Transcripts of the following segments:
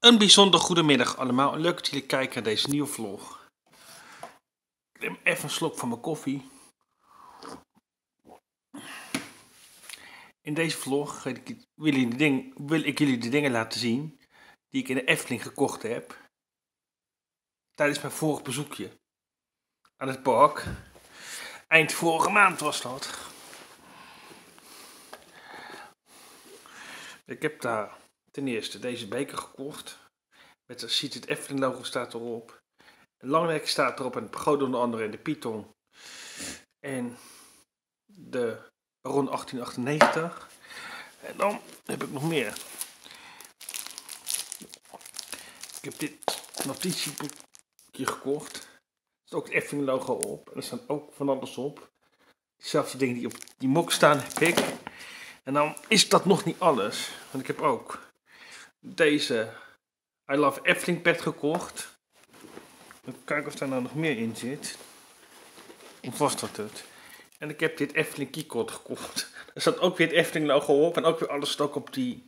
Een bijzonder goedemiddag allemaal. Leuk dat jullie kijken naar deze nieuwe vlog. Ik neem even een slok van mijn koffie. In deze vlog wil ik, wil, ik ding, wil ik jullie de dingen laten zien die ik in de Efteling gekocht heb. Tijdens mijn vorige bezoekje aan het park. Eind vorige maand was dat. Ik heb daar ten eerste deze beker gekocht. Met de ziet het Efteling logo staat erop. Langwerk staat erop en het pagoda onder andere en de Python. En de rond 1898. En dan heb ik nog meer. Ik heb dit notitieboekje gekocht. Er staat ook het Efteling logo op. En er staan ook van alles op. Dezelfde dingen die op die mok staan heb ik. En dan is dat nog niet alles. Want ik heb ook deze I Love Efteling pet gekocht. Even kijken of daar nou nog meer in zit. Of was dat het? En ik heb dit Efteling keycord gekocht. Er staat ook weer het Efteling logo op. En ook weer alles staat ook op die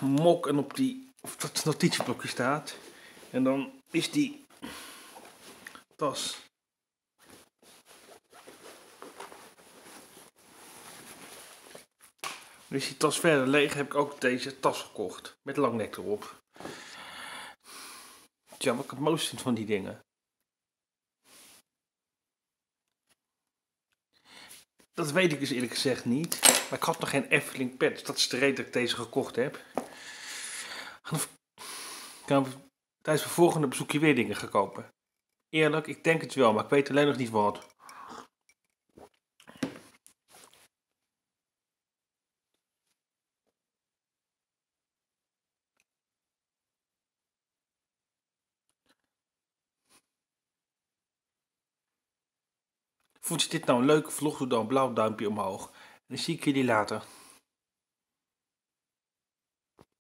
mok en op die, of dat notitieblokje staat. En dan is die tas Nu is die tas verder leeg, heb ik ook deze tas gekocht. Met langnek erop. Tja, wat ik het mooiste vind van die dingen. Dat weet ik dus eerlijk gezegd niet. Maar ik had nog geen Efteling pet. dat is de reden dat ik deze gekocht heb. Heb tijdens mijn volgende bezoekje weer dingen gekopen. Eerlijk, ik denk het wel, maar ik weet alleen nog niet wat. Vond je dit nou een leuke vlog? Doe dan een blauw duimpje omhoog. En dan zie ik jullie later.